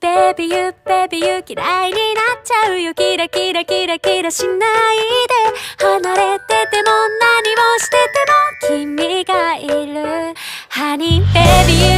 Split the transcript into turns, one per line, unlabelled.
ベビーユーベビーユー嫌いになっちゃうよキラキラキラキラしないで離れてても何をしてても君がいるハニーベビーユー